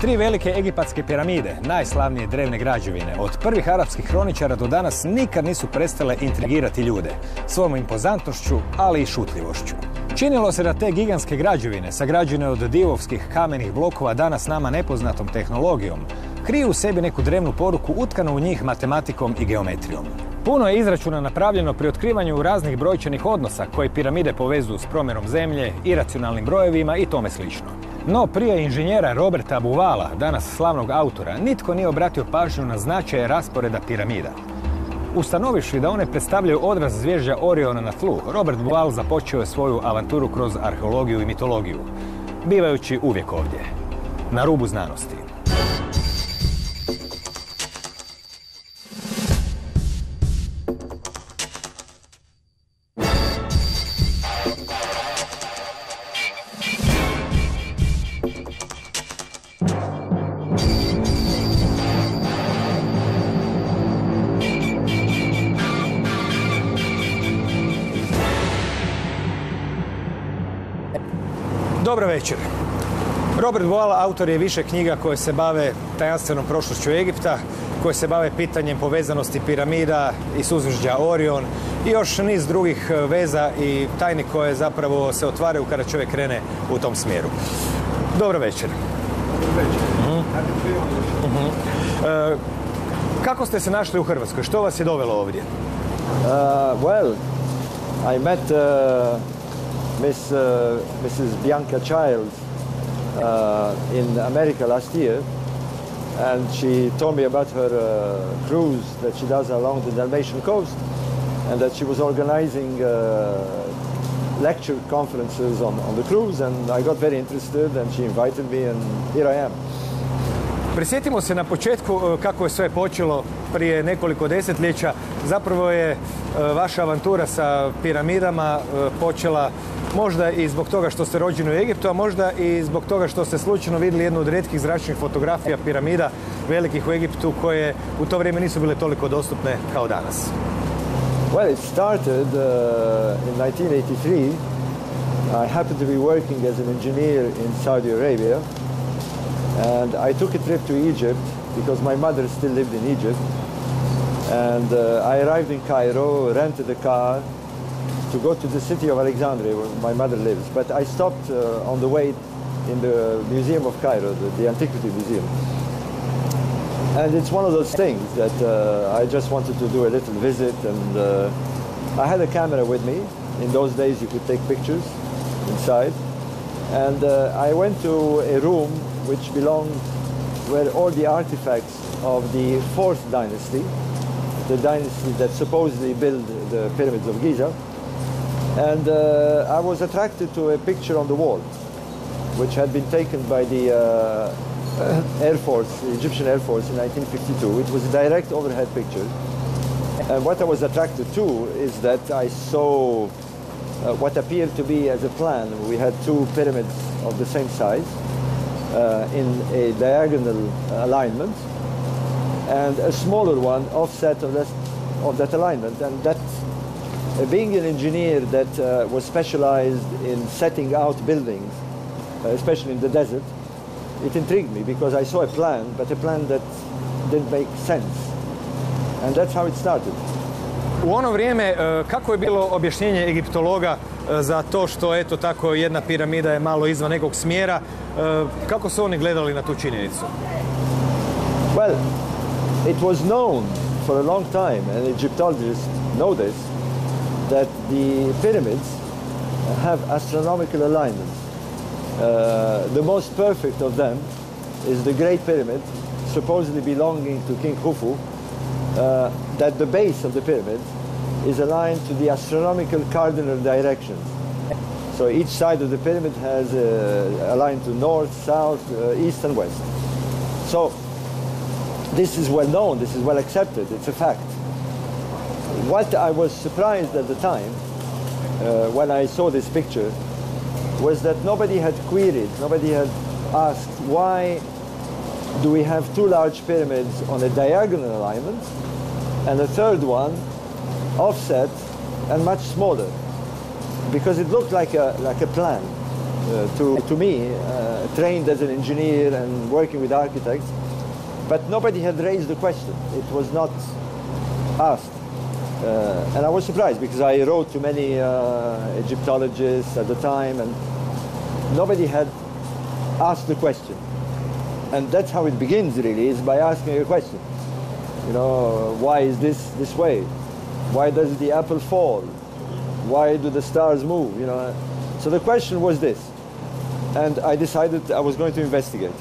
Tri velike egipatske piramide, najslavnije drevne građevine, od prvih arapskih kroničara do danas nikad nisu prestale intrigirati ljude, svojom impozantnošću, ali i šutljivošću. Činilo se da te gigantske građevine, sagrađene od divovskih kamenih blokova danas nama nepoznatom tehnologijom, kriju u sebi neku drevnu poruku utkanu u njih matematikom i geometrijom. Puno je izračuna napravljeno pri otkrivanju raznih brojčanih odnosa koji piramide povezuju s promjerom zemlje, iracionalnim brojevima i tome slično. No prije inženjera Roberta Buvala, danas slavnog autora, nitko nije obratio pažnju na značaje rasporeda piramida. Ustanoviši da one predstavljaju odraz zvježđa Oriona na tlu, Robert Buval započeo je svoju avanturu kroz arheologiju i mitologiju, bivajući uvijek ovdje, na rubu znanosti. Večer. Robert Boal autor je više knjiga koje se bave tajanstvenom prošlošću Egipta, koje se bave pitanjem povezanosti piramida i suzvižđa Orion i još niz drugih veza i tajni koje zapravo se otvaraju kada čovjek krene u tom smjeru. Dobro večer. Mhm. E, kako ste se našli u Hrvatskoj? Što vas je dovelo ovdje? Uh, well, I met uh, Miss, uh, Mrs. Bianca Childs uh, in America last year, and she told me about her uh, cruise that she does along the Dalmatian coast, and that she was organizing uh, lecture conferences on, on the cruise, and I got very interested, and she invited me, and here I am. Prisjetimo se na početku e, kako je sve počelo prije nekoliko desetljeća. Zapravo je e, vaša avantura sa piramidama e, počela možda i zbog toga što ste rođeni u Egiptu, a možda i zbog toga što ste slučajno vidjeli jednu od rijetkih zračnih fotografija piramida velikih u Egiptu koje u to vrijeme nisu bile toliko dostupne kao danas. Well, it started uh, in 1983. I happened to be working as an engineer in Saudi Arabia. And I took a trip to Egypt because my mother still lived in Egypt. And uh, I arrived in Cairo, rented a car to go to the city of Alexandria where my mother lives. But I stopped uh, on the way in the Museum of Cairo, the, the Antiquity Museum. And it's one of those things that uh, I just wanted to do a little visit and uh, I had a camera with me. In those days you could take pictures inside. And uh, I went to a room which belonged where all the artifacts of the fourth dynasty, the dynasty that supposedly built the pyramids of Giza. And uh, I was attracted to a picture on the wall, which had been taken by the uh, Air Force, the Egyptian Air Force in 1952. It was a direct overhead picture. And what I was attracted to is that I saw uh, what appeared to be as a plan. We had two pyramids of the same size uh, in a diagonal alignment and a smaller one offset of that, of that alignment. And that, uh, being an engineer that uh, was specialized in setting out buildings, uh, especially in the desert, it intrigued me because I saw a plan, but a plan that didn't make sense. And that's how it started. U ono vrijeme, e, kako je bilo objašnjenje egiptologa za to što eto tako jedna piramida je malo izvan nekog smjera, kako su oni gledali na tu činjenicu? Well, it was known for a long time, and Egyptologists know this, that the pyramids have astronomical alignments. Uh, the most perfect of them is the Great Pyramid, supposedly belonging to King Khufu, uh, that the base of the pyramid is aligned to the astronomical cardinal directions. So each side of the pyramid has uh, aligned to north, south, uh, east and west. So this is well known, this is well accepted, it's a fact. What I was surprised at the time uh, when I saw this picture was that nobody had queried, nobody had asked why do we have two large pyramids on a diagonal alignment and a third one offset and much smaller because it looked like a, like a plan uh, to, to me uh, trained as an engineer and working with architects, but nobody had raised the question. It was not asked. Uh, and I was surprised because I wrote to many uh, Egyptologists at the time and nobody had asked the question. And that's how it begins really, is by asking a question. You know, why is this this way? Why does the apple fall? Why do the stars move? You know, so the question was this. And I decided I was going to investigate.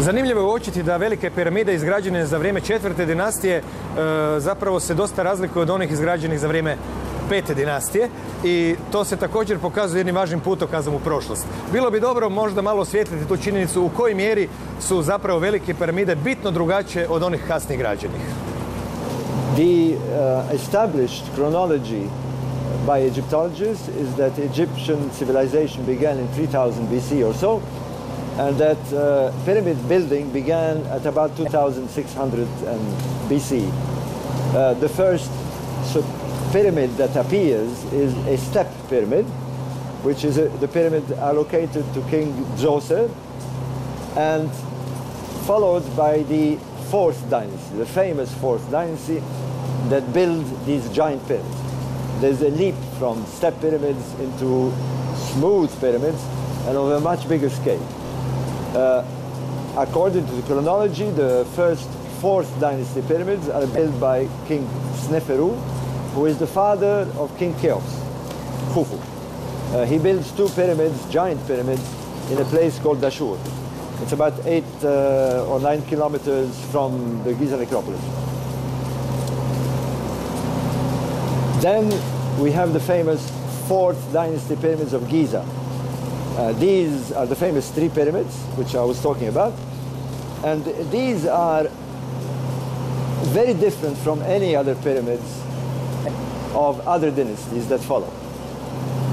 Zanimljivo je uočiti da velike piramide izgrađene za vrijeme četvrte dinastije zapravo se dosta razlikuju od onih izgrađenih za vrijeme pete dinastije i to se također pokazuje jednim važnim putokazom u prošlost. Bilo bi dobro možda malo osvijetliti tu činjenicu u kojoj mjeri su zapravo velike piramide bitno drugačije od onih kasnije građenih. The uh, established chronology by Egyptologists is that Egyptian civilization began in 3000 BC or so, and that uh, pyramid building began at about 2600 BC. Uh, the first pyramid that appears is a step pyramid, which is a, the pyramid allocated to King Djoser, and followed by the fourth dynasty, the famous fourth dynasty that built these giant pyramids. There's a leap from step pyramids into smooth pyramids and of a much bigger scale. Uh, according to the chronology, the first fourth dynasty pyramids are built by King Sneferu, who is the father of King Cheops, Khufu. Uh, he builds two pyramids, giant pyramids, in a place called Dashur. It's about eight uh, or nine kilometers from the Giza necropolis. Then we have the famous fourth dynasty pyramids of Giza. Uh, these are the famous three pyramids, which I was talking about. And these are very different from any other pyramids of other dynasties that follow.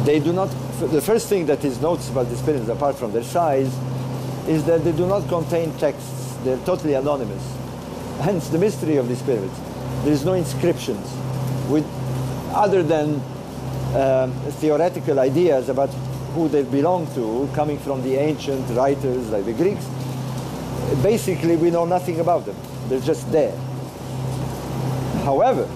They do not, the first thing that is noticed about these pyramids, apart from their size, is that they do not contain texts. They're totally anonymous. Hence the mystery of these pyramids. There is no inscriptions with, other than um, theoretical ideas about who they belong to, coming from the ancient writers like the Greeks. Basically, we know nothing about them. They're just there. However,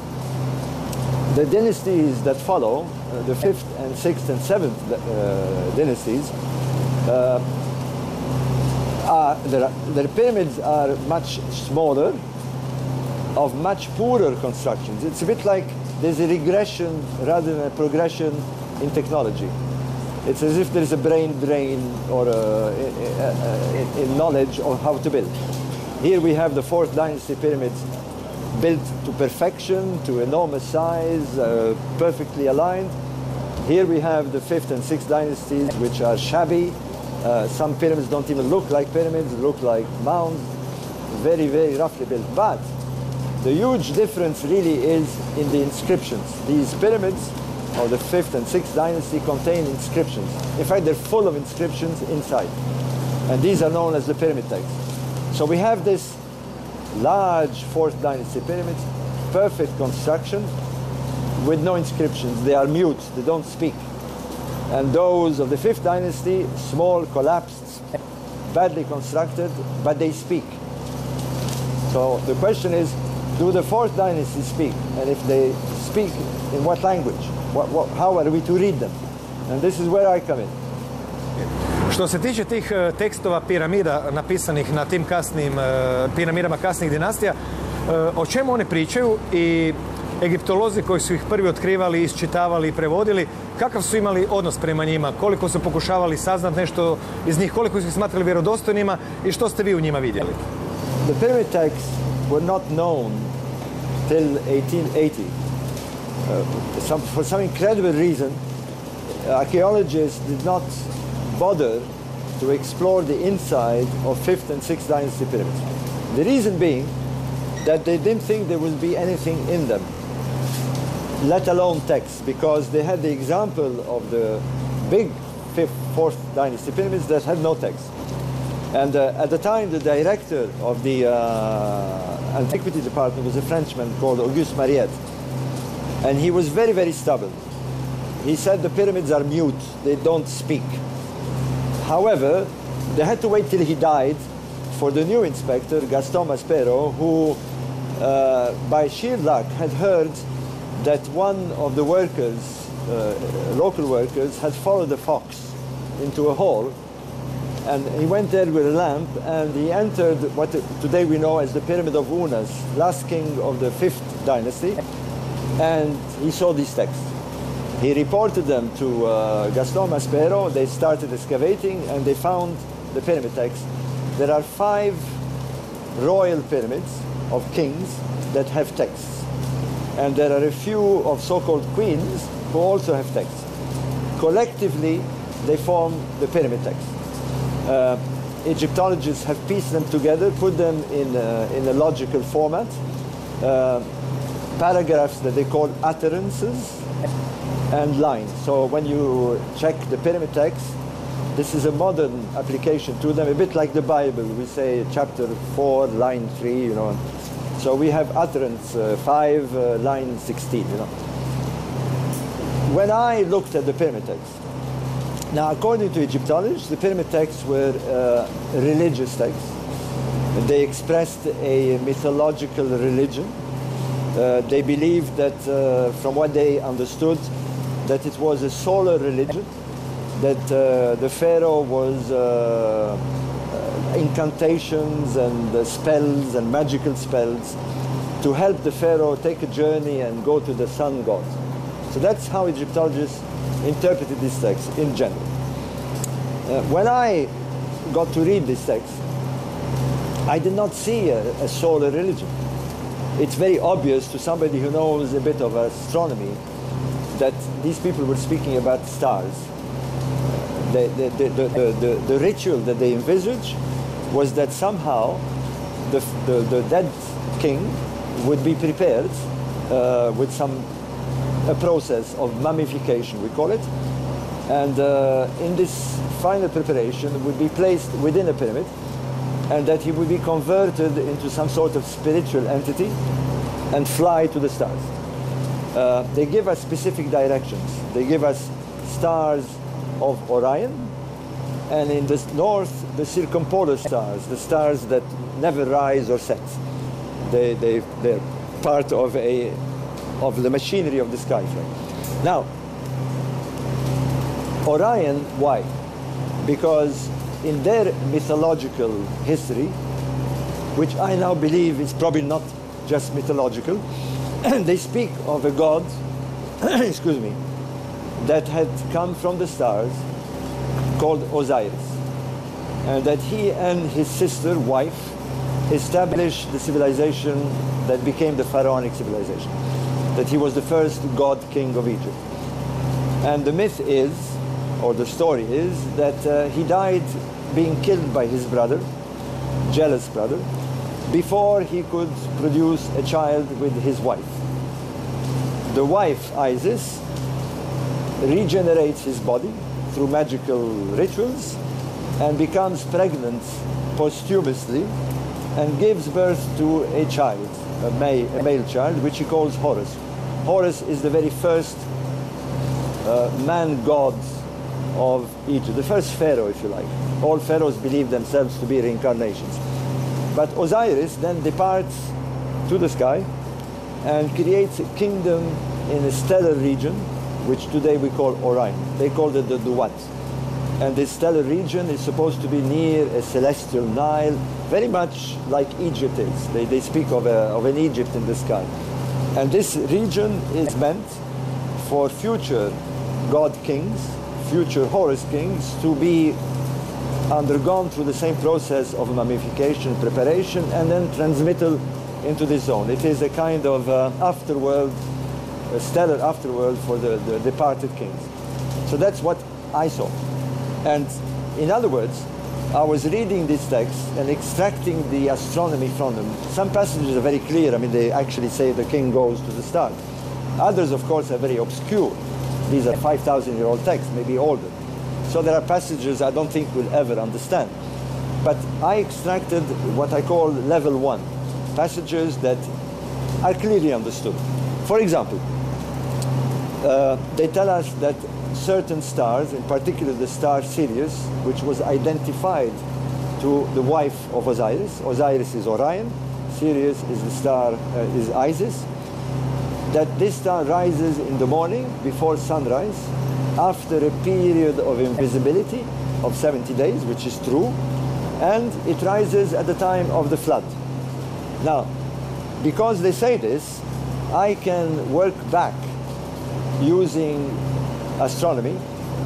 the dynasties that follow, uh, the fifth and sixth and seventh uh, dynasties, uh, are, their, their pyramids are much smaller, of much poorer constructions. It's a bit like there's a regression rather than a progression in technology. It's as if there is a brain drain or a, in, in knowledge of how to build. Here we have the fourth dynasty pyramids built to perfection, to enormous size, uh, perfectly aligned. Here we have the fifth and sixth dynasties, which are shabby. Uh, some pyramids don't even look like pyramids, look like mounds, very, very roughly built. But the huge difference really is in the inscriptions. These pyramids of the fifth and sixth dynasty contain inscriptions. In fact, they're full of inscriptions inside. And these are known as the pyramid texts. So we have this large fourth dynasty pyramids, perfect construction with no inscriptions. They are mute, they don't speak. And those of the fifth dynasty, small, collapsed, badly constructed, but they speak. So the question is, do the fourth dynasty speak? And if they speak, in what language? What, what, how are we to read them? And this is where I come in. Što se tiče tih e, tekstova piramida napisanih na tim kasnim e, piramidama kasnih dinastija, e, o čemu one pričaju i egiptolozi koji su ih prvi otkrivali, isčitavali i prevodili, kakav su imali odnos prema njima, koliko su pokušavali saznat nešto iz njih, koliko su ih smatrali vjerodostojnima i što ste vi u njima vidjeli? The pyramid texts were not known till 1880. Uh, some, for some incredible reason, archaeologists did not bother to explore the inside of 5th and 6th dynasty pyramids. The reason being that they didn't think there would be anything in them, let alone text, because they had the example of the big 5th, 4th dynasty pyramids that had no text. And uh, at the time, the director of the uh, antiquity department was a Frenchman called Auguste Mariette. And he was very, very stubborn. He said the pyramids are mute, they don't speak. However, They had to wait till he died for the new inspector, Gaston Maspero, who, uh, by sheer luck, had heard that one of the workers, uh, local workers, had followed a fox into a hole. And he went there with a lamp and he entered what today we know as the Pyramid of Unas, last king of the fifth dynasty. And he saw these texts. He reported them to uh, Gaston Maspero. They started excavating and they found the pyramid texts. There are five royal pyramids of kings that have texts. And there are a few of so-called queens who also have texts. Collectively, they form the pyramid text. Uh, Egyptologists have pieced them together, put them in a, in a logical format, uh, paragraphs that they call utterances, and lines. So when you check the pyramid text, this is a modern application to them, a bit like the Bible. We say chapter 4, line 3, you know. So we have utterance uh, 5, uh, line 16, you know. When I looked at the pyramid text, now according to Egyptologists, the pyramid texts were uh, religious texts. They expressed a mythological religion. Uh, they believed that, uh, from what they understood, that it was a solar religion, that uh, the pharaoh was incantations and spells and magical spells to help the pharaoh take a journey and go to the sun god. So that's how Egyptologists interpreted this text in general. Uh, when I got to read this text, I did not see a, a solar religion. It's very obvious to somebody who knows a bit of astronomy that these people were speaking about stars. The, the, the, the, the, the ritual that they envisaged was that somehow the, the, the dead king would be prepared uh, with some a process of mummification, we call it. And uh, in this final preparation would be placed within a pyramid and that he would be converted into some sort of spiritual entity and fly to the stars. Uh, they give us specific directions. They give us stars of Orion, and in the north, the circumpolar stars, the stars that never rise or set. They, they, they're part of, a, of the machinery of the sky. Now, Orion, why? Because in their mythological history, which I now believe is probably not just mythological, they speak of a god, excuse me, that had come from the stars called Osiris. And that he and his sister, wife, established the civilization that became the pharaonic civilization. That he was the first god king of Egypt. And the myth is, or the story is, that uh, he died being killed by his brother, jealous brother, before he could produce a child with his wife. The wife, Isis, regenerates his body through magical rituals and becomes pregnant posthumously and gives birth to a child, a male, a male child, which he calls Horus. Horus is the very first uh, man god of Egypt, the first pharaoh, if you like. All pharaohs believe themselves to be reincarnations. But Osiris then departs to the sky and creates a kingdom in a stellar region, which today we call Orion. They called it the Duat. And this stellar region is supposed to be near a celestial Nile, very much like Egypt is. They, they speak of, a, of an Egypt in the sky. And this region is meant for future god kings, future Horus kings, to be undergone through the same process of mummification, preparation, and then transmittal into this zone. It is a kind of uh, afterworld, a stellar afterworld for the, the departed kings. So that's what I saw. And in other words, I was reading these texts and extracting the astronomy from them. Some passages are very clear. I mean, they actually say the king goes to the stars. Others, of course, are very obscure. These are 5,000 year old texts, maybe older. So there are passages I don't think we'll ever understand. But I extracted what I call level one, passages that are clearly understood. For example, uh, they tell us that certain stars, in particular the star Sirius, which was identified to the wife of Osiris. Osiris is Orion, Sirius is the star, uh, is Isis. That this star rises in the morning before sunrise after a period of invisibility of 70 days, which is true, and it rises at the time of the flood. Now, because they say this, I can work back using astronomy,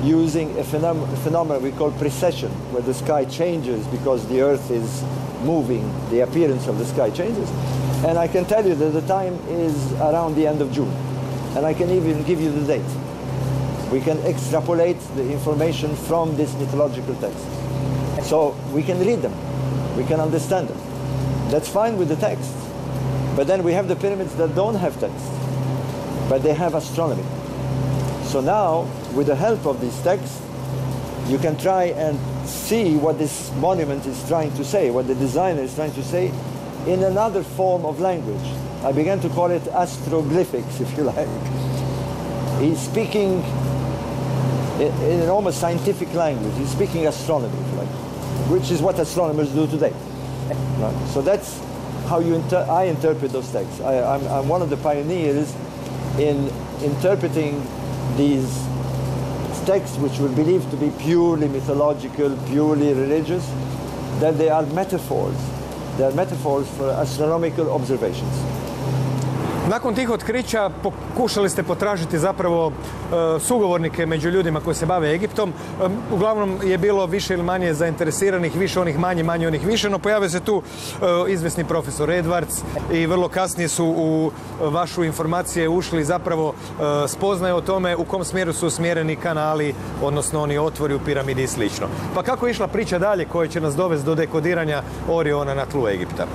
using a phenom phenomenon we call precession, where the sky changes because the Earth is moving, the appearance of the sky changes. And I can tell you that the time is around the end of June. And I can even give you the date. We can extrapolate the information from this mythological text. So we can read them, we can understand them. That's fine with the text. But then we have the pyramids that don't have text, but they have astronomy. So now, with the help of these texts, you can try and see what this monument is trying to say, what the designer is trying to say in another form of language. I began to call it astroglyphics, if you like. He's speaking in an almost scientific language. He's speaking astronomy, if you like, which is what astronomers do today. Right? So that's how you inter I interpret those texts. I, I'm, I'm one of the pioneers in interpreting these texts which were believed to be purely mythological, purely religious, that they are metaphors. They are metaphors for astronomical observations. Nakon tih otkrića pokušali ste potražiti zapravo e, sugovornike među ljudima koji se bave Egiptom. E, uglavnom je bilo više ili manje zainteresiranih, više onih manje, manje onih više, no pojavio se tu e, izvesni profesor Edwards i vrlo kasnije su u vašu informacije ušli zapravo spoznaje o tome u kom smjeru su usmjereni kanali, odnosno oni otvori u piramidi i slično. Pa kako je išla priča dalje koja će nas dovesti do dekodiranja Oriona na tlu Egipta?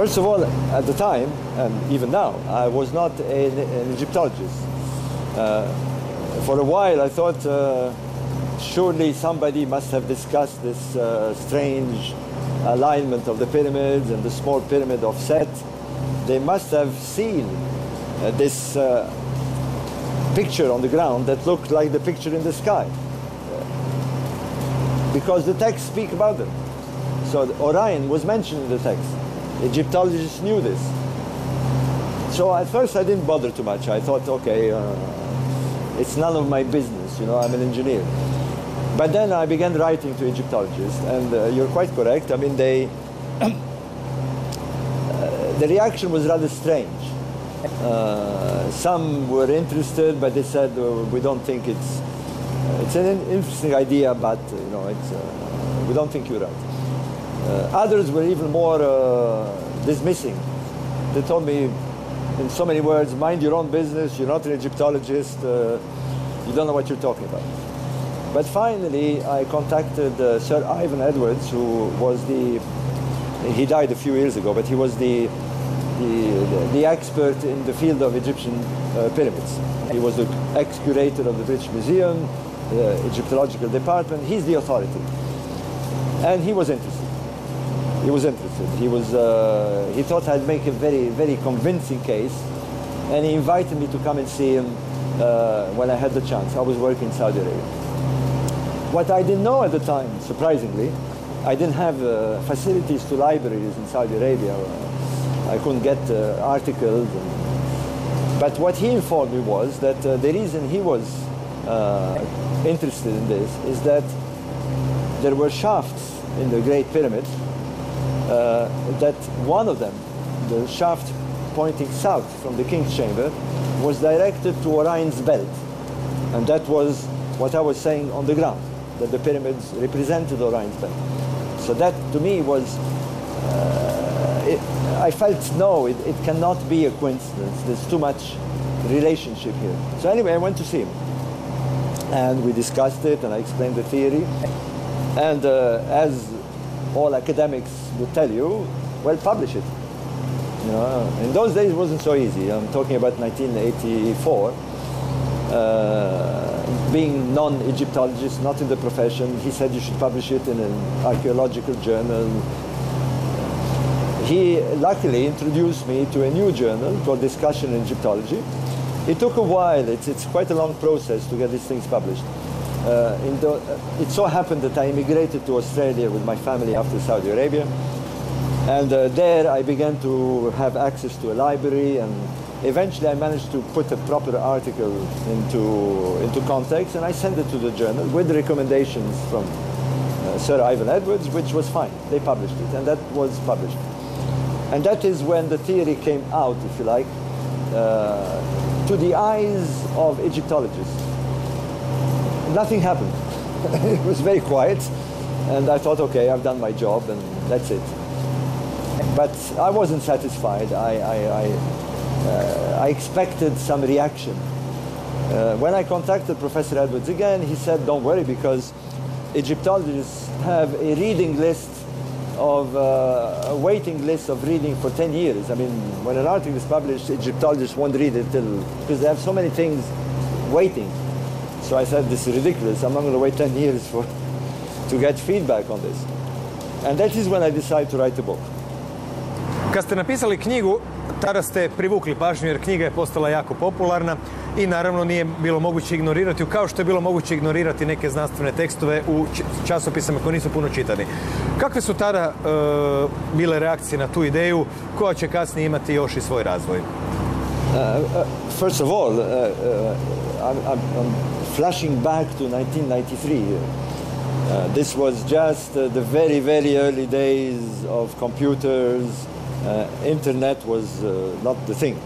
First of all, at the time, and even now, I was not an, an Egyptologist. Uh, for a while, I thought uh, surely somebody must have discussed this uh, strange alignment of the pyramids and the small pyramid of Set. They must have seen uh, this uh, picture on the ground that looked like the picture in the sky. Because the texts speak about them. So Orion was mentioned in the text. Egyptologists knew this. So at first I didn't bother too much. I thought, okay, uh, it's none of my business, you know, I'm an engineer. But then I began writing to Egyptologists, and uh, you're quite correct. I mean, they, uh, the reaction was rather strange. Uh, some were interested, but they said, uh, we don't think it's, it's an interesting idea, but, you know, it's, uh, we don't think you're right. Uh, others were even more uh, dismissing. They told me in so many words, mind your own business, you're not an Egyptologist, uh, you don't know what you're talking about. But finally, I contacted Sir Ivan Edwards, who was the, he died a few years ago, but he was the, the, the expert in the field of Egyptian uh, pyramids. He was the ex-curator of the British Museum, the Egyptological department. He's the authority. And he was interested he was interested. He was uh, he thought I'd make a very very convincing case, and he invited me to come and see him uh, when I had the chance. I was working in Saudi Arabia. What I didn't know at the time, surprisingly, I didn't have uh, facilities to libraries in Saudi Arabia. I couldn't get uh, articles. but what he informed me was that uh, the reason he was uh, interested in this is that there were shafts in the Great Pyramid that one of them, the shaft pointing south from the king's chamber, was directed to Orion's belt. And that was what I was saying on the ground, that the pyramids represented Orion's belt. So that to me was, uh, it, I felt no, it, it cannot be a coincidence. There's too much relationship here. So anyway, I went to see him. And we discussed it and I explained the theory. And uh, as all academics would tell you, well, publish it. You know, in those days it wasn't so easy. I'm talking about 1984. Uh, being non-Egyptologist, not in the profession, he said you should publish it in an archaeological journal. He luckily introduced me to a new journal called Discussion in Egyptology, It took a while. It's, it's quite a long process to get these things published. Uh, the, uh, it so happened that I immigrated to Australia with my family after Saudi Arabia. And uh, there I began to have access to a library and eventually I managed to put a proper article into, into context and I sent it to the journal with recommendations from uh, Sir Ivan Edwards, which was fine. They published it and that was published. And that is when the theory came out, if you like, uh, to the eyes of Egyptologists. Nothing happened. it was very quiet and I thought, okay, I've done my job and that's it. But I wasn't satisfied. I, I, I, uh, I expected some reaction. Uh, when I contacted Professor Edwards again, he said, don't worry because Egyptologists have a reading list of uh, a waiting list of reading for 10 years. I mean, when an article is published, Egyptologists won't read it till, because they have so many things waiting. So I said, this is ridiculous. I'm not going to wait 10 years for, to get feedback on this. And that is when I decided to write a book. Kad ste napisali knjigu, tada ste privukli pažnju jer knjiga je postala jako popularna i naravno nije bilo moguće ignorirati, kao što je bilo moguće ignorirati neke znanstvene tekstove u časopisama koji nisu puno čitani. Kakve su tada e, bile reakcije na tu ideju koja će kasnije imati još i svoj razvoj? Uh, uh, first of all, uh, I'm, I'm, flashing back to 1993. this was just the very, very early days of computers, Uh, internet was uh, not the thing.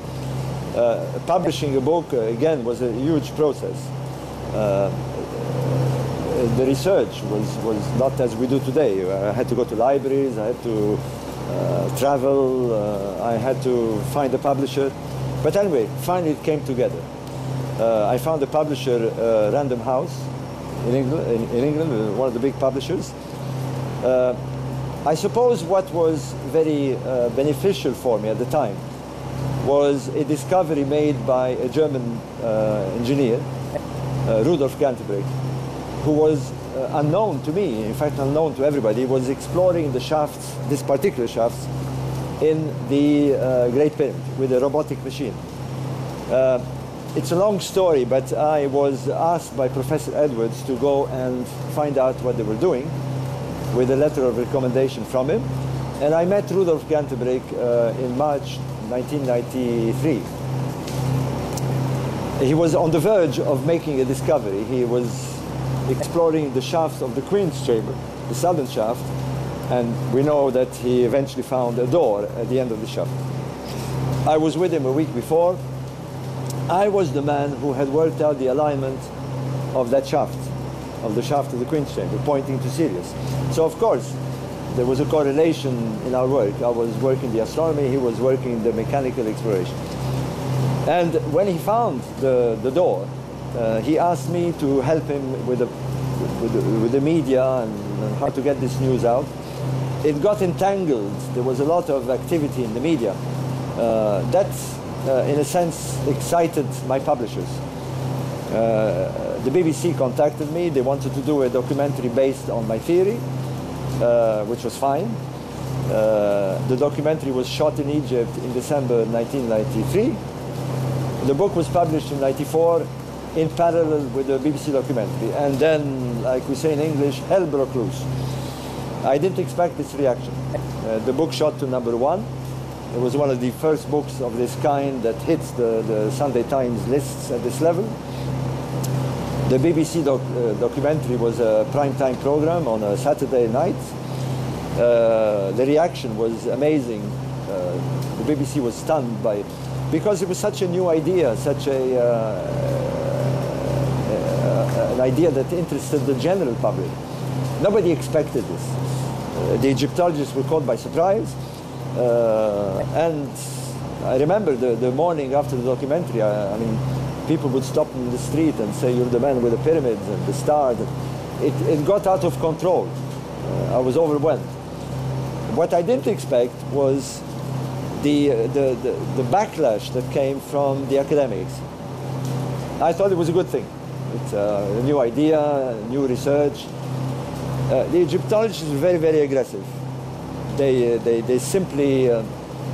Uh, publishing a book, again, was a huge process. the research was, was not as we do today. I had to go to libraries, I had to travel, I had to find a publisher. But anyway, finally it came together. Uh, I found a publisher, uh, Random House, in England, in, in England, one of the big publishers. Uh, I suppose what was very uh, beneficial for me at the time was a discovery made by a German uh, engineer, uh, Rudolf Gantenbrink, who was uh, unknown to me, in fact unknown to everybody, was exploring the shafts, this particular shafts, in the uh, Great Pyramid with a robotic machine. It's a long story, but I was asked by Professor Edwards to go and find out what they were doing with a letter of recommendation from him. And I met Rudolf Gantenbrink uh, in March 1993. He was on the verge of making a discovery. He was exploring the shafts of the Queen's Chamber, the southern shaft, and we know that he eventually found a door at the end of the shaft. I was with him a week before. I was the man who had worked out the alignment of that shaft of the shaft of the Queen's chamber, pointing to Sirius. So of course, there was a correlation in our work. I was working the astronomy, he was working the mechanical exploration. And when he found the, the door, uh, he asked me to help him with the, with the, with the media and, and how to get this news out. It got entangled. There was a lot of activity in the media. Uh, that, uh, in a sense, excited my publishers. Uh, the BBC contacted me. They wanted to do a documentary based on my theory, uh, which was fine. Uh, the documentary was shot in Egypt in December 1993. The book was published in 94 in parallel with the BBC documentary. And then, like we say in English, hell broke loose. I didn't expect this reaction. Uh, the book shot to number one. It was one of the first books of this kind that hits the, the Sunday Times lists at this level. The BBC doc, uh, documentary was a prime-time program on a Saturday night. Uh, the reaction was amazing. Uh, the BBC was stunned by it because it was such a new idea, such a uh, uh, an idea that interested the general public. Nobody expected this. Uh, the Egyptologists were caught by surprise, and I remember the, the morning after the documentary. I, I mean people would stop in the street and say, you're the man with the pyramids and the stars. It, it got out of control. Uh, I was overwhelmed. What I didn't expect was the, uh, the, the, the, backlash that came from the academics. I thought it was a good thing. It's uh, a new idea, new research. Uh, the Egyptologists were very, very aggressive. They, uh, they, they simply uh,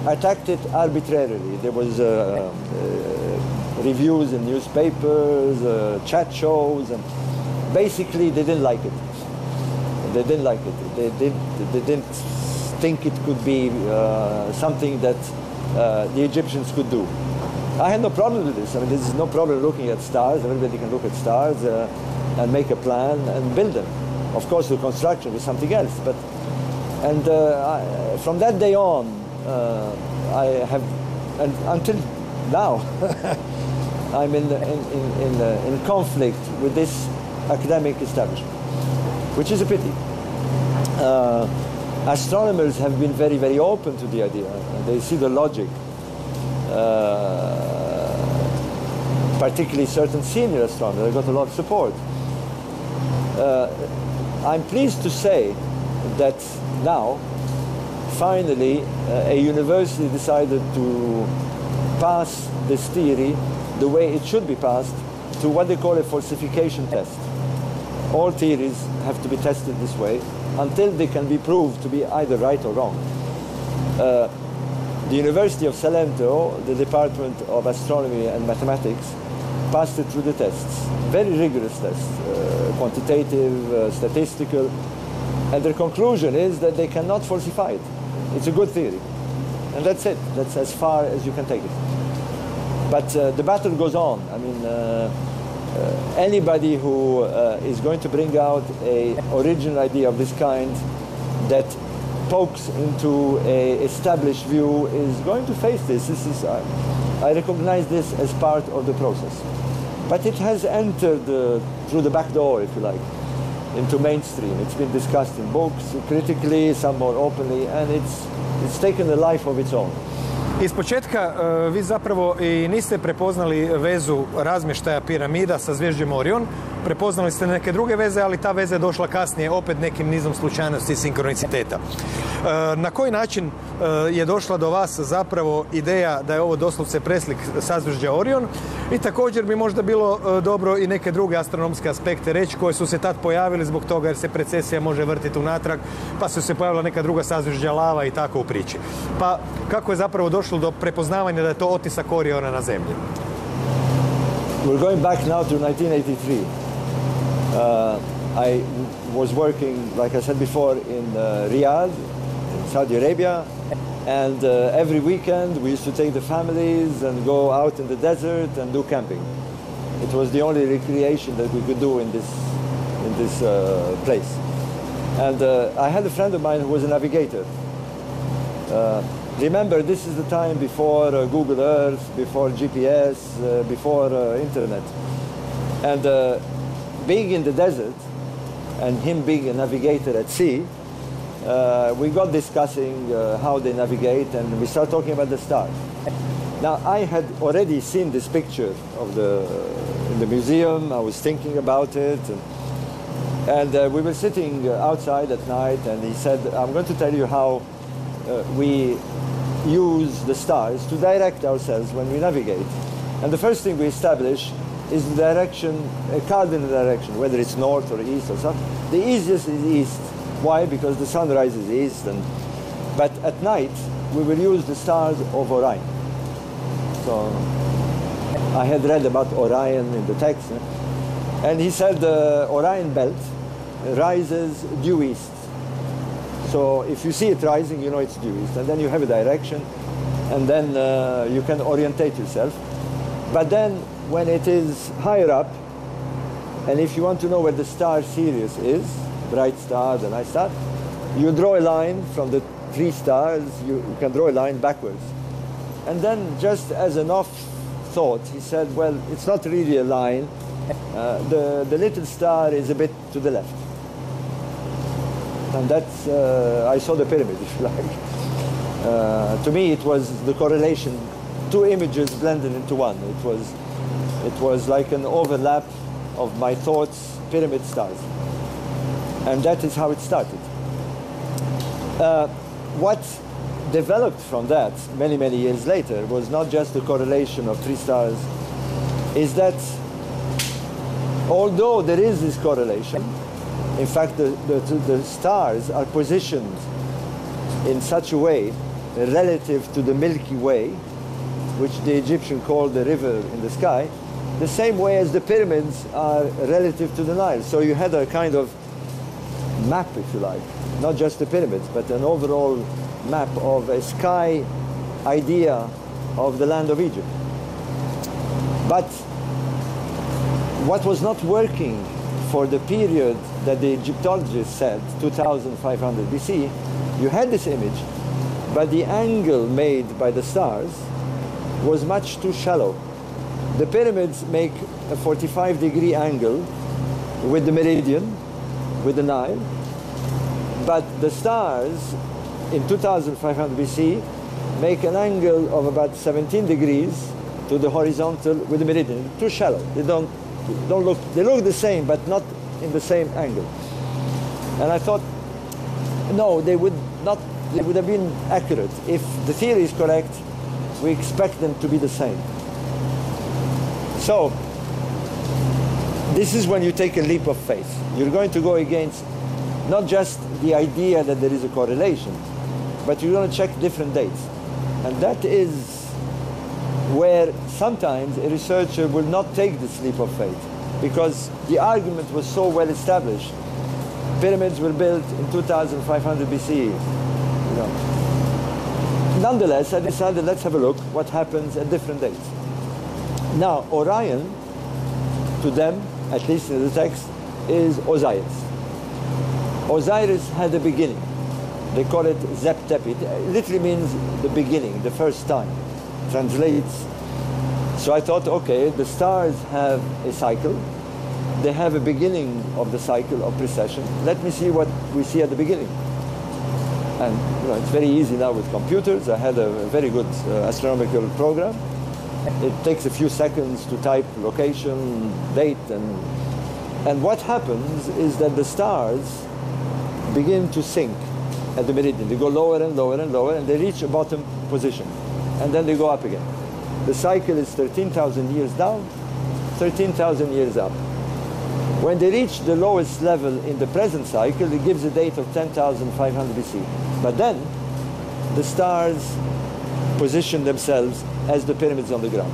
attacked it arbitrarily. There was reviews in newspapers, uh, chat shows, and basically they didn't like it. They didn't like it. They, did, they didn't think it could be uh, something that uh, the Egyptians could do. I had no problem with this. I mean, there's no problem looking at stars. Everybody can look at stars uh, and make a plan and build them. Of course, the construction is something else. But and uh, I, from that day on, uh, I have, and until now, I'm in, in, in, in, conflict with this academic establishment, which is a pity. Uh, astronomers have been very, very open to the idea. They see the logic. Particularly certain senior astronomers, they got a lot of support. Uh, I'm pleased to say that now, finally, uh, a university decided to pass this theory the way it should be passed to what they call a falsification test. All theories have to be tested this way until they can be proved to be either right or wrong. Uh, the University of Salento, the Department of Astronomy and Mathematics, passed it through the tests. Very rigorous tests, uh, quantitative, uh, statistical, and their conclusion is that they cannot falsify it. It's a good theory. And that's it. That's as far as you can take it. But uh, the battle goes on. I mean, uh, uh, anybody who uh, is going to bring out a original idea of this kind that pokes into a established view is going to face this. This is, I recognize this as part of the process. But it has entered uh, through the back door, if you like, into mainstream. It's been discussed in books, critically, some more openly, and it's, it's taken a life of its own. Iz početka e, vi zapravo i niste prepoznali vezu razmještaja piramida sa zvježđem Orion. Prepoznali ste neke druge veze, ali ta veza je došla kasnije opet nekim nizom slučajnosti i sinkroniciteta. E, na koji način e, je došla do vas zapravo ideja da je ovo doslovce preslik sazvježđa Orion i također bi možda bilo dobro i neke druge astronomske aspekte reći koje su se tad pojavili zbog toga jer se precesija može vrtiti unatrag, pa su se pojavila neka druga sazvježđa lava i tako u priči. Pa kako je zapravo došlo do prepoznavanja da je to otisak Oriona na zemlji? We're going back now to 1983. Uh, I was working, like I said before, in uh, Riyadh, in Saudi Arabia, and uh, every weekend we used to take the families and go out in the desert and do camping. It was the only recreation that we could do in this, in this place. And uh, I had a friend of mine who was a navigator. Uh, Remember, this is the time before uh, Google Earth, before GPS, before internet. And being in the desert, and him being a navigator at sea, uh, we got discussing uh, how they navigate, and we started talking about the stars. Now, I had already seen this picture of the, in the museum. I was thinking about it. And, and we were sitting outside at night, and he said, I'm going to tell you how we use the stars to direct ourselves when we navigate. And the first thing we establish is the direction, a cardinal direction, whether it's north or east or south. The easiest is east. Why? Because the sun rises east. And, but at night, we will use the stars of Orion. So I had read about Orion in the text. And he said the Orion belt rises due east. So if you see it rising, you know it's due east. And then you have a direction, and then uh, you can orientate yourself. But then when it is higher up, and if you want to know where the star Sirius is, bright star, the night star, you draw a line from the three stars, you, you can draw a line backwards. And then just as an off thought, he said, well, it's not really a line. Uh, the, the little star is a bit to the left. And that's, uh, I saw the pyramid, if you like. Uh, to me, it was the correlation, two images blended into one. It was, it was like an overlap of my thoughts, pyramid stars. And that is how it started. Uh, what developed from that many, many years later was not just the correlation of three stars, is that although there is this correlation, in fact, the, the, the stars are positioned in such a way relative to the Milky Way which the Egyptian called the river in the sky, the same way as the pyramids are relative to the Nile. So you had a kind of map, if you like, not just the pyramids, but an overall map of a sky idea of the land of Egypt. But what was not working for the period that the Egyptologists said, 2500 BC, you had this image, but the angle made by the stars was much too shallow. The pyramids make a 45 degree angle with the meridian, with the Nile, but the stars in 2500 BC make an angle of about 17 degrees to the horizontal with the meridian. Too shallow. They don't, don't look, they look the same, but not in the same angle. And I thought, no, they would not, they would have been accurate. If the theory is correct, we expect them to be the same. So, this is when you take a leap of faith. You're going to go against not just the idea that there is a correlation, but you're going to check different dates. And that is where sometimes a researcher will not take this leap of faith because the argument was so well established. Pyramids were built in 2500 BC. You know. Nonetheless, I decided let's have a look what happens at different dates. Now, Orion, to them, at least in the text, is Osiris. Osiris had a beginning. They call it Zep Tepi. It literally means the beginning, the first time. Translates. So I thought, okay, the stars have a cycle. They have a beginning of the cycle of precession. Let me see what we see at the beginning. And you know, it's very easy now with computers. I had a very good uh, astronomical program. It takes a few seconds to type location, date, and and what happens is that the stars begin to sink at the meridian. They go lower and lower and lower, and they reach a bottom position. And then they go up again. The cycle is 13,000 years down, 13,000 years up. When they reach the lowest level in the present cycle, it gives a date of 10,500 BC. But then, the stars position themselves as the pyramids on the ground.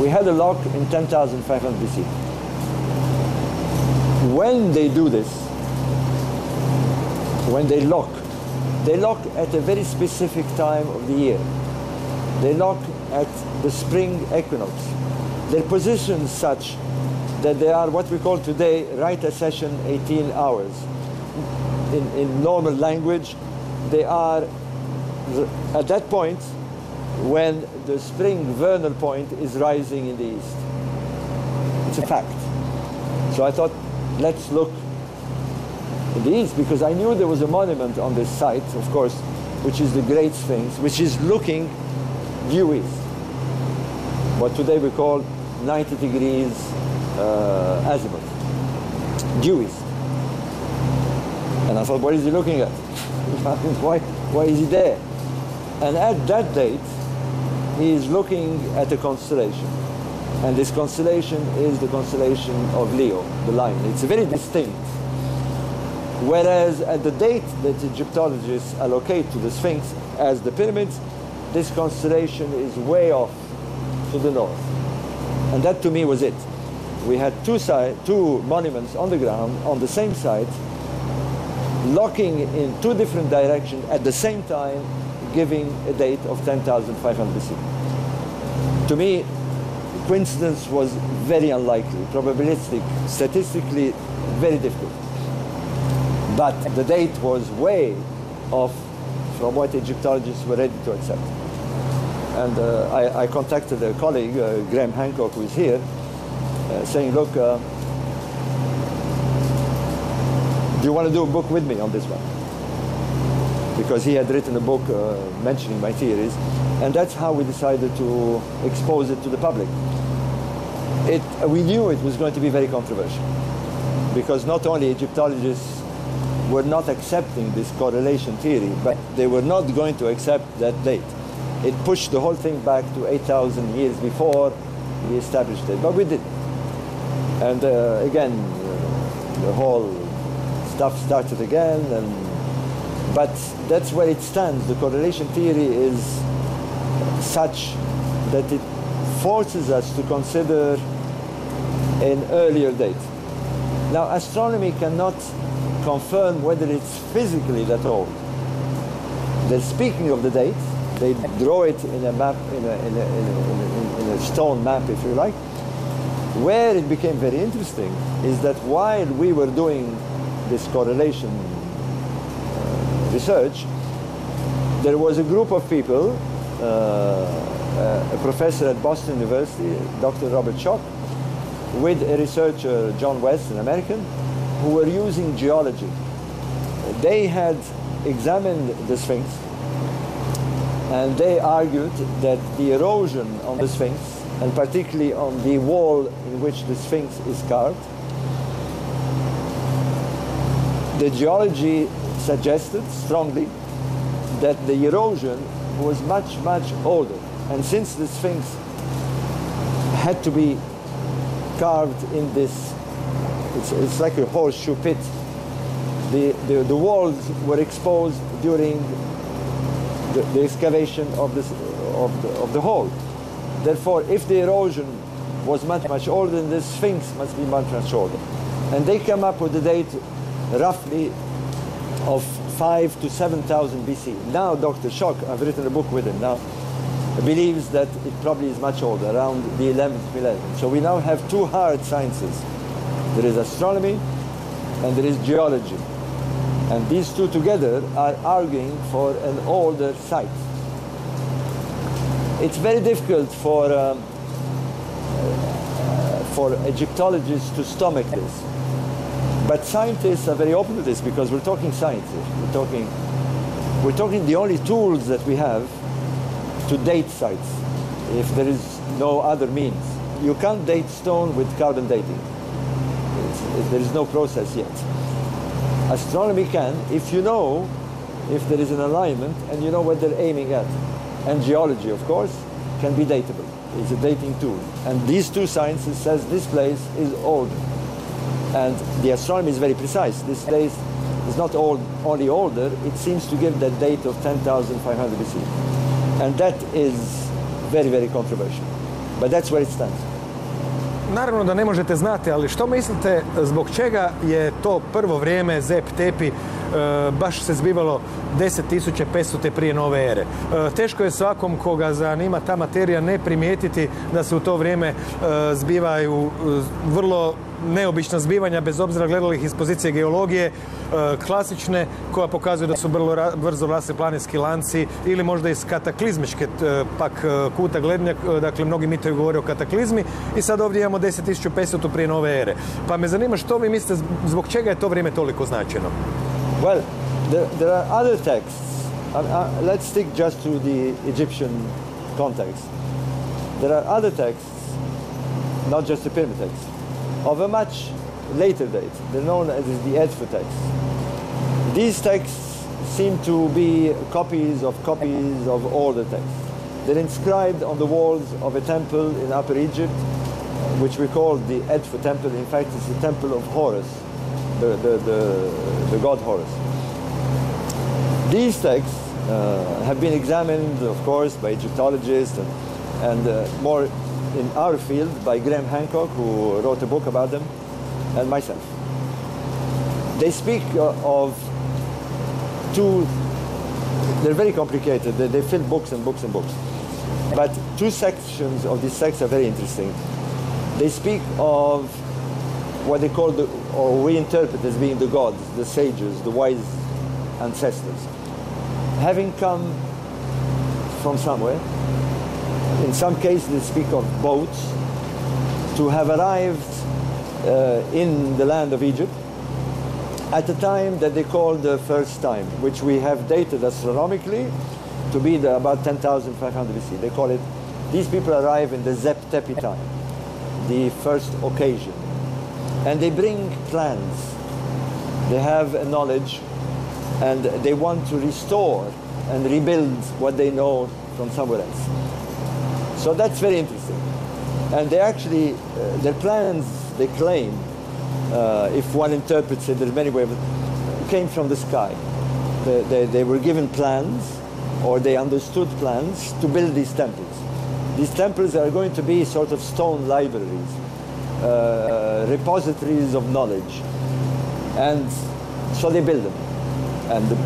We had a lock in 10,500 BC. When they do this, when they lock, they lock at a very specific time of the year. They lock at the spring equinox. Their position is such that they are what we call today right ascension 18 hours. In, in normal language, they are at that point when the spring vernal point is rising in the east. It's a fact. So I thought, let's look in the east because I knew there was a monument on this site, of course, which is the Great Sphinx, which is looking due east. What today we call 90 degrees uh, azimuth, due east. And I thought, what is he looking at? why, why is he there? And at that date, he is looking at a constellation. And this constellation is the constellation of Leo, the lion. It's very distinct. Whereas at the date that Egyptologists allocate to the Sphinx as the pyramids, this constellation is way off to the north. And that to me was it. We had two, side, two monuments on the ground on the same site, locking in two different directions at the same time, giving a date of 10,500 BC. To me, coincidence was very unlikely, probabilistic, statistically very difficult. But the date was way off from what Egyptologists were ready to accept. And uh, I, I, contacted a colleague, uh, Graham Hancock, who is here, uh, saying, look, uh, do you want to do a book with me on this one? Because he had written a book uh, mentioning my theories, and that's how we decided to expose it to the public. It, we knew it was going to be very controversial, because not only Egyptologists were not accepting this correlation theory, but they were not going to accept that date. It pushed the whole thing back to 8,000 years before we established it, but we did. And uh, again, uh, the whole stuff started again, and but that's where it stands. The correlation theory is such that it forces us to consider an earlier date. Now, astronomy cannot confirm whether it's physically that old. They're speaking of the date. They draw it in a map, in a, in a, in a, in a stone map, if you like. Where it became very interesting is that while we were doing this correlation research, there was a group of people, uh, uh, a professor at Boston University, Dr. Robert Schoch, with a researcher, John West, an American, who were using geology. They had examined the Sphinx and they argued that the erosion on the Sphinx, and particularly on the wall in which the Sphinx is carved, the geology suggested strongly that the erosion was much, much older. And since the Sphinx had to be carved in this, it's, it's like a horseshoe pit, the, the, the walls were exposed during the, the excavation of, this, of, the, of the hole. Therefore, if the erosion was much, much older, then the Sphinx must be much, much older. And they come up with a date roughly of 5 to 7,000 BC. Now Dr. Schoch, I've written a book with him now, believes that it probably is much older, around the 11th millennium. So we now have two hard sciences. There is astronomy and there is geology. And these two together are arguing for an older site. It's very difficult for, um, uh, for Egyptologists to stomach this. But scientists are very open to this because we're talking science. We're talking, we're talking the only tools that we have to date sites if there is no other means. You can't date stone with carbon dating. It's, there is no process yet. Astronomy can if you know if there is an alignment and you know what they're aiming at. And geology, of course, can be datable. It's a dating tool. And these two sciences says this place is old. And the astronomy is very precise. This place is not old, only older, it seems to give that date of 10,500 BC. And that is very, very controversial. But that's where it stands. Naravno da ne možete znati, ali što mislite zbog čega je to prvo vrijeme Zep Tepi baš se zbivalo 10.500 prije nove ere. E, teško je svakom koga zanima ta materija ne primijetiti da se u to vrijeme e, zbivaju vrlo neobična zbivanja, bez obzira gledali ih iz pozicije geologije, e, klasične, koja pokazuju da su vrlo brzo rasli planinski lanci ili možda iz kataklizmičke e, pak e, kuta gledanja, dakle mnogi mitovi govore o kataklizmi i sad ovdje imamo 10.500 prije nove ere. Pa me zanima što vi mislite, zbog čega je to vrijeme toliko značajno? Well, there, there are other texts. Uh, uh, let's stick just to the Egyptian context. There are other texts, not just the pyramid text. of a much later date. They're known as the Edfu texts. These texts seem to be copies of copies of older texts. They're inscribed on the walls of a temple in Upper Egypt, which we call the Edfu temple. In fact, it's the temple of Horus, the, the, the, the god Horus. These texts uh, have been examined, of course, by Egyptologists and, and uh, more in our field by Graham Hancock, who wrote a book about them, and myself. They speak uh, of two, they're very complicated, they, they fill books and books and books. But two sections of these text are very interesting. They speak of what they call the, or we interpret as being the gods, the sages, the wise ancestors, having come from somewhere in some cases they speak of boats, to have arrived uh, in the land of Egypt at a time that they call the first time, which we have dated astronomically to be the, about 10,500 BC. They call it, these people arrive in the Zep Tepi time, the first occasion. And they bring plans. They have a knowledge and they want to restore and rebuild what they know from somewhere else. So that's very interesting. And they actually, uh, their plans, they claim, uh, if one interprets it, there's many ways, came from the sky. They, they, they, were given plans or they understood plans to build these temples. These temples are going to be sort of stone libraries, uh, repositories of knowledge. And so they build them. And the,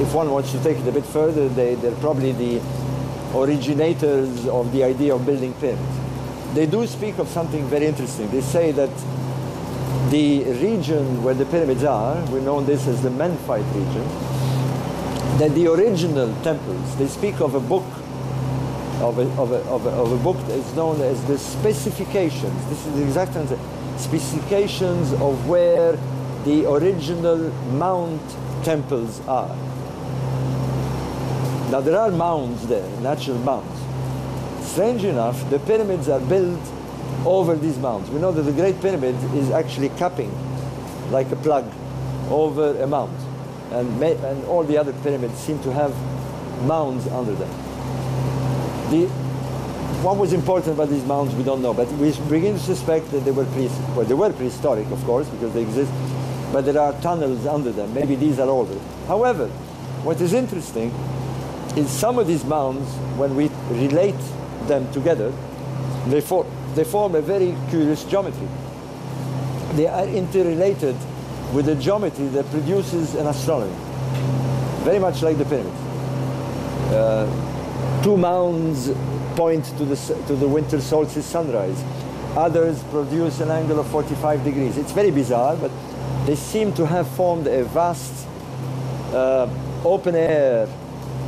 if one wants to take it a bit further, they, they're probably the originators of the idea of building pyramids. They do speak of something very interesting. They say that the region where the pyramids are, we know this as the Memphite region, that the original temples, they speak of a book, of a, of a, of a, of a book that is known as the specifications. This is the exact answer. Specifications of where the original mount temples are. Now there are mounds there, natural mounds. Strange enough, the pyramids are built over these mounds. We know that the Great Pyramid is actually capping, like a plug, over a mound. And, and all the other pyramids seem to have mounds under them. The, what was important about these mounds, we don't know, but we begin to suspect that they were, pre well, they were prehistoric, of course, because they exist, but there are tunnels under them. Maybe these are older. However, what is interesting is some of these mounds, when we relate them together, they, for, they form a very curious geometry. They are interrelated with a geometry that produces an astronomy, very much like the pyramids. Uh, two mounds point to the, to the winter solstice sunrise. Others produce an angle of 45 degrees. It's very bizarre, but they seem to have formed a vast uh, open air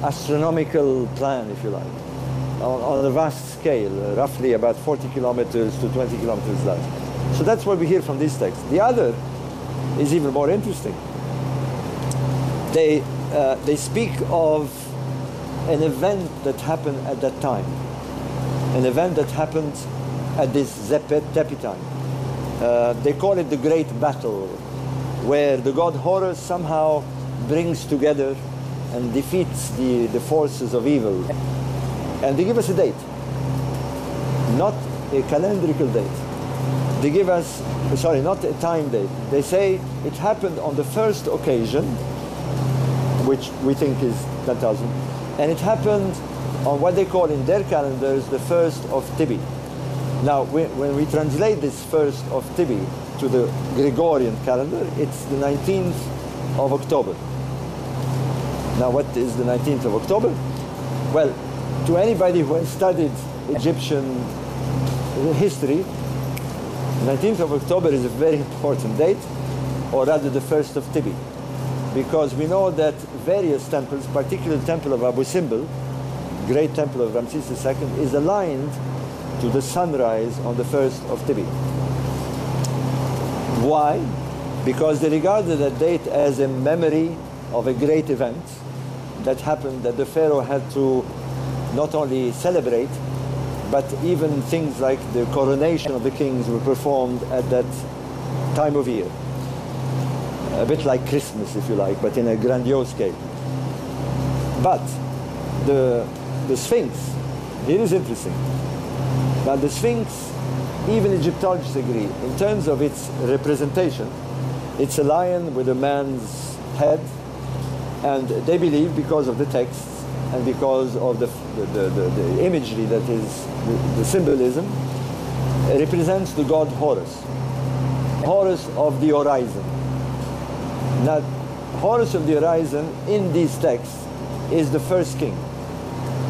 astronomical plan, if you like, on, on a vast scale, uh, roughly about 40 kilometers to 20 kilometers large. So that's what we hear from this text. The other is even more interesting. They, uh, they speak of an event that happened at that time, an event that happened at Zep Tepi time. Uh, they call it the Great Battle, where the god Horus somehow brings together and defeats the, the forces of evil. And they give us a date, not a calendrical date. They give us, sorry, not a time date. They say it happened on the first occasion, which we think is 10,000, and it happened on what they call in their calendars the first of Tibi. Now, when we translate this first of Tibi to the Gregorian calendar, it's the 19th of October. Now, what is the 19th of October? Well, to anybody who has studied Egyptian history, 19th of October is a very important date, or rather the first of Tibi, because we know that various temples, particularly the temple of Abu Simbel, great temple of Ramses II, is aligned to the sunrise on the first of Tibi. Why? Because they regarded that date as a memory of a great event that happened that the Pharaoh had to not only celebrate, but even things like the coronation of the kings were performed at that time of year. A bit like Christmas, if you like, but in a grandiose scale. But the, the Sphinx, it is interesting. Now the Sphinx, even Egyptologists agree, in terms of its representation, it's a lion with a man's head, and they believe because of the texts and because of the, the, the, the imagery that is, the, the symbolism, represents the god Horus, Horus of the horizon. Now, Horus of the horizon in these texts is the first king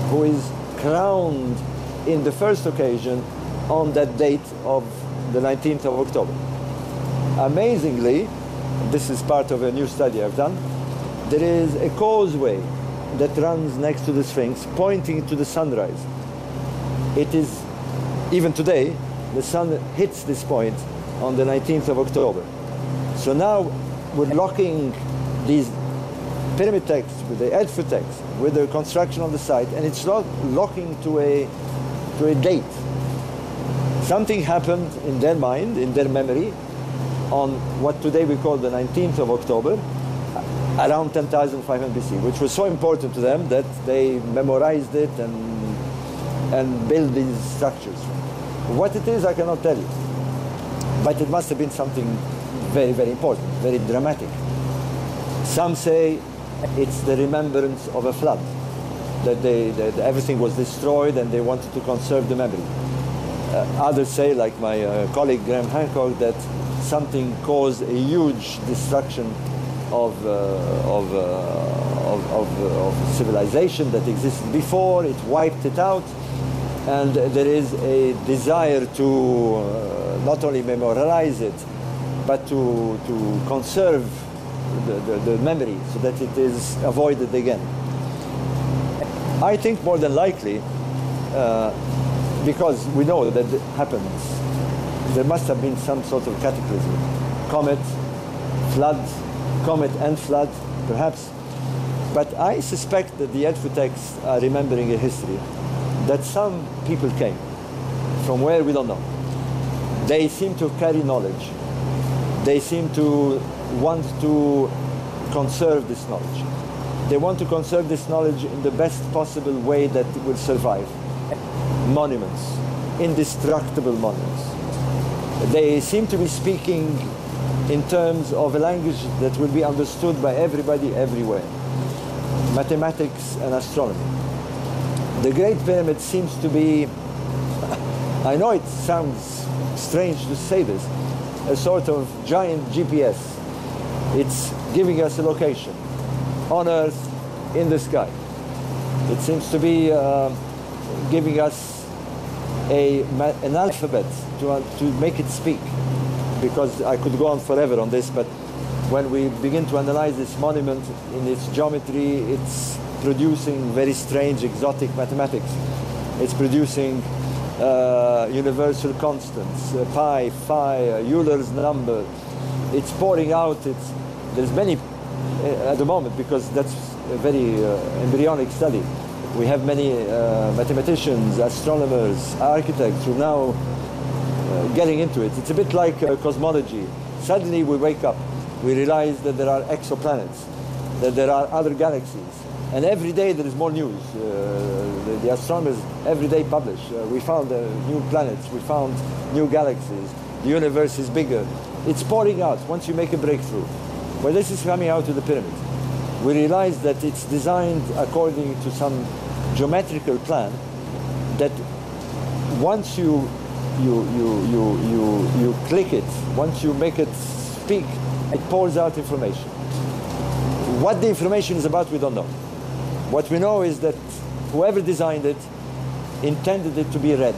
who is crowned in the first occasion on that date of the 19th of October. Amazingly, this is part of a new study I've done, there is a causeway that runs next to the Sphinx pointing to the sunrise. It is, even today, the sun hits this point on the 19th of October. So now we're locking these pyramid texts with the Edfu text, with the construction on the site, and it's not locking to a, to a date. Something happened in their mind, in their memory, on what today we call the 19th of October, around 10,500 BC, which was so important to them that they memorized it and, and built these structures. What it is, I cannot tell you. But it must have been something very, very important, very dramatic. Some say it's the remembrance of a flood. that, they, that everything was destroyed and they wanted to conserve the memory. Uh, others say, like my uh, colleague Graham Hancock, that something caused a huge destruction of, uh, of, uh, of, of, of, civilization that existed before, it wiped it out, and there is a desire to uh, not only memorialize it, but to, to conserve the, the, the memory so that it is avoided again. I think more than likely, uh, because we know that it happens, there must have been some sort of cataclysm. Comet, flood, comet and flood, perhaps. But I suspect that the Edfu texts are remembering a history that some people came from where we don't know. They seem to carry knowledge. They seem to want to conserve this knowledge. They want to conserve this knowledge in the best possible way that it will survive. Monuments, indestructible monuments. They seem to be speaking in terms of a language that will be understood by everybody everywhere. Mathematics and astronomy. The Great Pyramid seems to be, I know it sounds strange to say this, a sort of giant GPS. It's giving us a location on Earth, in the sky. It seems to be uh, giving us a, an alphabet to, uh, to make it speak. Because I could go on forever on this, but when we begin to analyze this monument in its geometry, it's producing very strange, exotic mathematics. It's producing uh, universal constants, uh, pi, phi, uh, Euler's number. It's pouring out, it's, there's many uh, at the moment because that's a very uh, embryonic study. We have many uh, mathematicians, astronomers, architects who now getting into it. It's a bit like cosmology. Suddenly we wake up, we realize that there are exoplanets, that there are other galaxies, and every day there is more news. Uh, the, the, astronomers every day publish. Uh, we found uh, new planets, we found new galaxies. The universe is bigger. It's pouring out once you make a breakthrough. Well, this is coming out of the pyramid. We realize that it's designed according to some geometrical plan that once you you, you, you, you, you click it, once you make it speak, it pours out information. What the information is about, we don't know. What we know is that whoever designed it intended it to be read,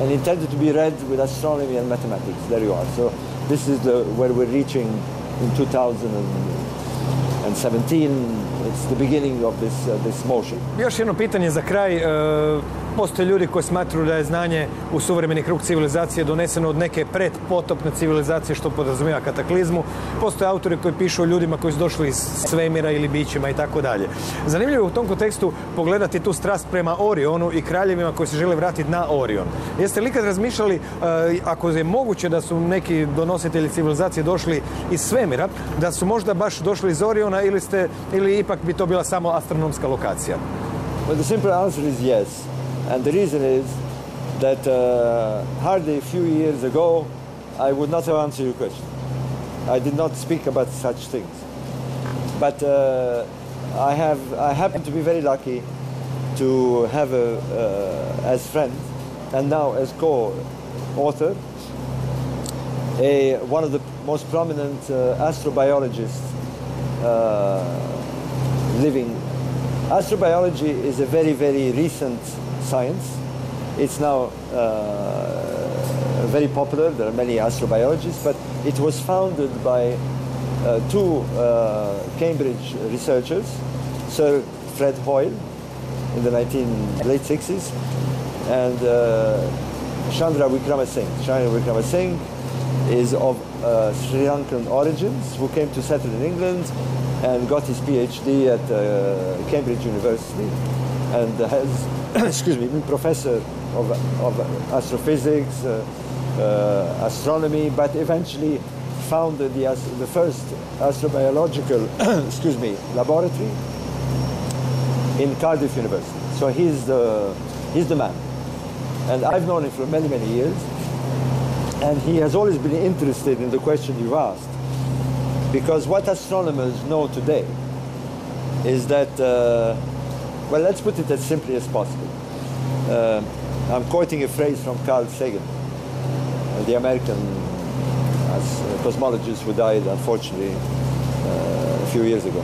and intended to be read with astronomy and mathematics. There you are. So this is the, where we're reaching in 2017. It's the beginning of this, uh, this motion. Još jedno pitanje za kraj. Uh, postoje ljudi koji smatruju da je znanje u suvremeni krug civilizacije doneseno od neke predpotopne civilizacije što podrazumijeva kataklizmu. Postoje autori koji pišu o ljudima koji su došli iz svemira ili bićima i tako dalje. Zanimljivo je u tom kontekstu pogledati tu strast prema Orionu i kraljevima koji se žele vratiti na Orion. Jeste li kad razmišljali e, ako je moguće da su neki donositelji civilizacije došli iz svemira, da su možda baš došli iz Oriona ili ste ili ipak bi to bila samo astronomska lokacija? Well, the simple answer is yes. And the reason is that uh, hardly a few years ago, I would not have answered your question. I did not speak about such things. But uh, I, have, I happen to be very lucky to have a, uh, as friend and now as co-author a, one of the most prominent uh, astrobiologists uh, living. Astrobiology is a very, very recent science. It's now uh, very popular. There are many astrobiologists, but it was founded by uh, two uh, Cambridge researchers, Sir Fred Hoyle in the 19, late 60s, and uh, Chandra Wickramasinghe. Chandra Wickramasinghe is of uh, Sri Lankan origins who came to settle in England and got his PhD at uh, Cambridge University and has excuse me, professor of, of astrophysics, uh, uh, astronomy, but eventually founded the, the first astrobiological, excuse me, laboratory in Cardiff University. So he's the, he's the man. And I've known him for many, many years. And he has always been interested in the question you've asked. Because what astronomers know today is that uh, Well, let's put it as simply as possible. Uh, I'm quoting a phrase from Carl Sagan, uh, the American cosmologist who died, unfortunately, uh, a few years ago.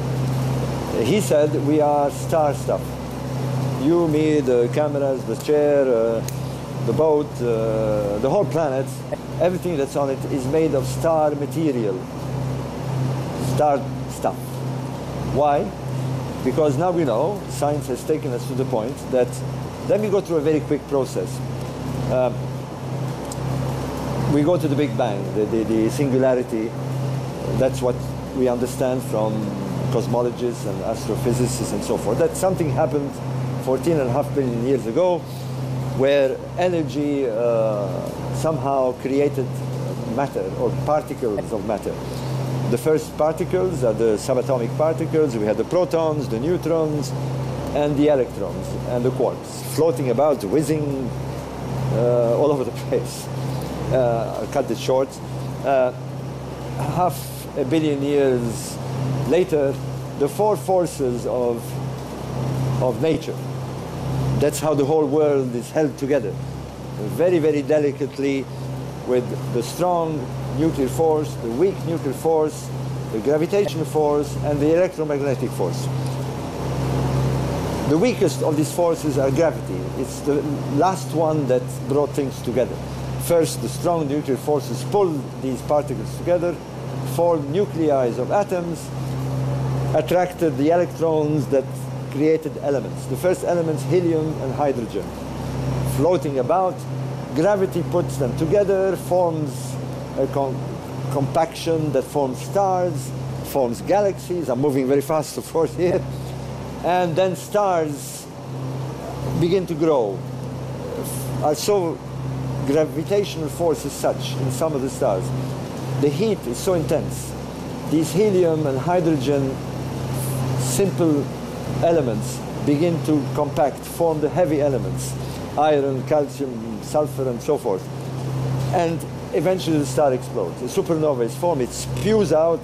He said, we are star stuff. You, me, the cameras, the chair, uh, the boat, uh, the whole planet, everything that's on it is made of star material, star stuff. Why? Because now we know, science has taken us to the point that, let me go through a very quick process. Um, we go to the Big Bang, the, the, the singularity. That's what we understand from cosmologists and astrophysicists and so forth. That something happened 14 and a half billion years ago where energy uh, somehow created matter or particles of matter. The first particles are the subatomic particles. We had the protons, the neutrons, and the electrons, and the quarks, floating about, whizzing uh, all over the place. Uh, I'll cut it short. Uh, half a billion years later, the four forces of, of nature. That's how the whole world is held together. Very, very delicately with the strong nuclear force, the weak nuclear force, the gravitational force, and the electromagnetic force. The weakest of these forces are gravity. It's the last one that brought things together. First, the strong nuclear forces pulled these particles together, formed nuclei of atoms, attracted the electrons that created elements. The first elements, helium and hydrogen, floating about. Gravity puts them together, forms a com compaction that forms stars, forms galaxies. I'm moving very fast, of course, here. And then stars begin to grow. Are so gravitational force is such in some of the stars. The heat is so intense. These helium and hydrogen simple elements begin to compact, form the heavy elements, iron, calcium, sulfur, and so forth. And eventually the star explodes. A supernova is formed, it spews out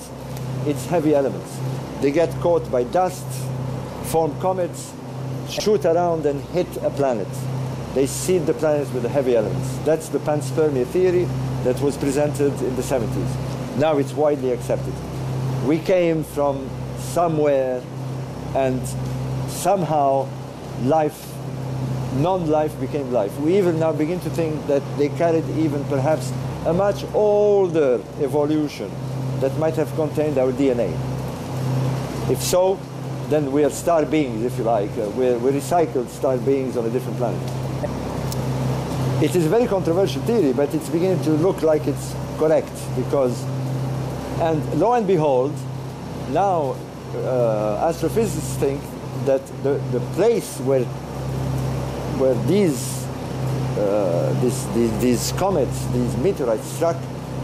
its heavy elements. They get caught by dust, form comets, shoot around and hit a planet. They seed the planets with the heavy elements. That's the panspermia theory that was presented in the 70s. Now it's widely accepted. We came from somewhere and somehow life, non-life became life. We even now begin to think that they carried even perhaps a much older evolution that might have contained our DNA. If so, then we are star beings, if you like. Uh, we're, we're recycled star beings on a different planet. It is a very controversial theory, but it's beginning to look like it's correct because, and lo and behold, now uh, astrophysicists think that the, the place where where these, uh, these, these, these comets, these meteorites struck,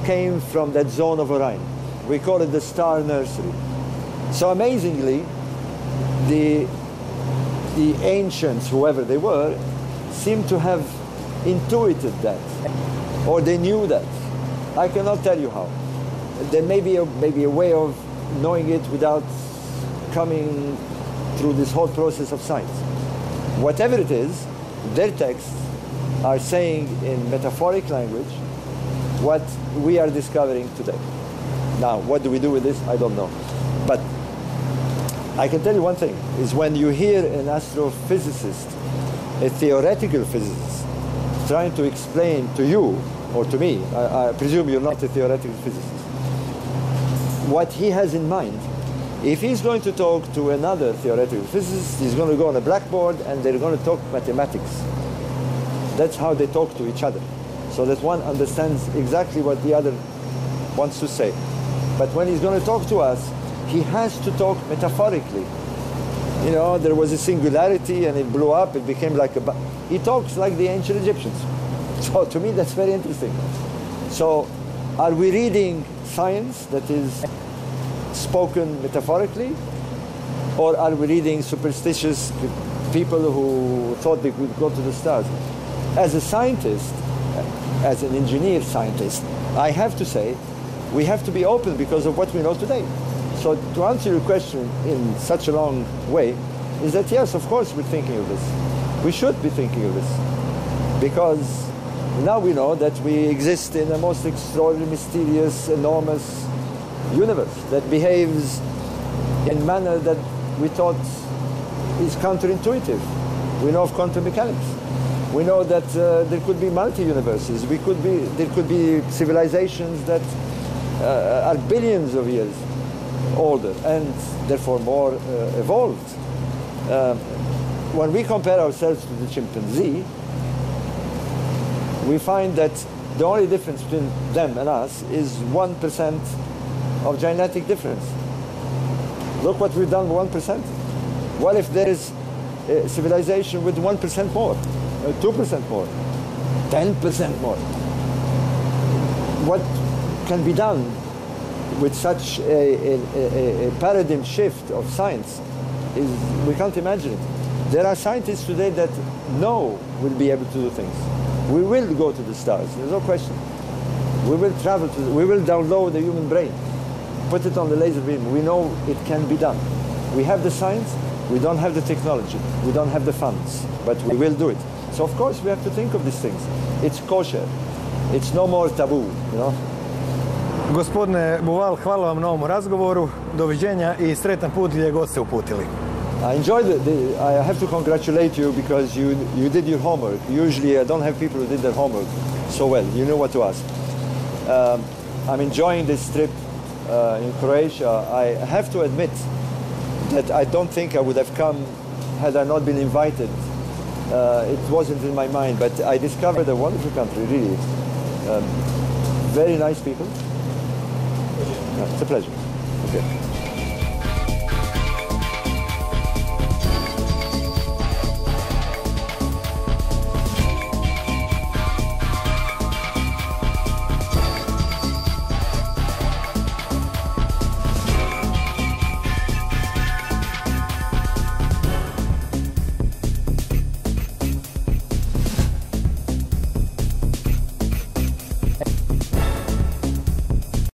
came from that zone of Orion. We call it the star nursery. So amazingly, the, the ancients, whoever they were, seem to have intuited that, or they knew that. I cannot tell you how. There may be a, maybe a way of knowing it without coming through this whole process of science. Whatever it is, their texts are saying in metaphoric language what we are discovering today. Now, what do we do with this? I don't know. But I can tell you one thing, is when you hear an astrophysicist, a theoretical physicist, trying to explain to you, or to me, I, I presume you're not a theoretical physicist, what he has in mind if he's going to talk to another theoretical physicist, he's going to go on a blackboard and they're going to talk mathematics. That's how they talk to each other. So that one understands exactly what the other wants to say. But when he's going to talk to us, he has to talk metaphorically. You know, there was a singularity and it blew up, it became like a... He talks like the ancient Egyptians. So to me, that's very interesting. So are we reading science that is spoken metaphorically? Or are we reading superstitious people who thought they could go to the stars? As a scientist, as an engineer scientist, I have to say, we have to be open because of what we know today. So to answer your question in such a long way, is that yes, of course we're thinking of this. We should be thinking of this. Because now we know that we exist in a most extraordinary, mysterious, enormous universe that behaves in manner that we thought is counterintuitive. We know of quantum mechanics. We know that uh, there could be multi-universes. We could be, there could be civilizations that uh, are billions of years older and therefore more uh, evolved. Um, when we compare ourselves to the chimpanzee, we find that the only difference between them and us is 1% of genetic difference. Look what we've done with 1%. What if there is a civilization with 1% more, 2% more, 10% more? What can be done with such a, a, a, paradigm shift of science is we can't imagine it. There are scientists today that know we'll be able to do things. We will go to the stars, there's no question. We will travel to, the, we will download the human brain, put it on the laser beam. We know it can be done. We have the science, we don't have the technology, we don't have the funds, but we will do it. So of course we have to think of these things. It's kosher. It's no more taboo, you know. Gospodine Bauval, hvala vam na ovom razgovoru. Doviđenja i sretan put gdje god ste uputili. I enjoyed it. I have to congratulate you because you you did your homework. Usually I don't have people who did their homework so well. You know what to ask. Um, I'm enjoying this trip uh, in Croatia. I have to admit that I don't think I would have come had I not been invited. Uh, it wasn't in my mind, but I discovered a wonderful country, really. Um, very nice people. It's a pleasure. Okay.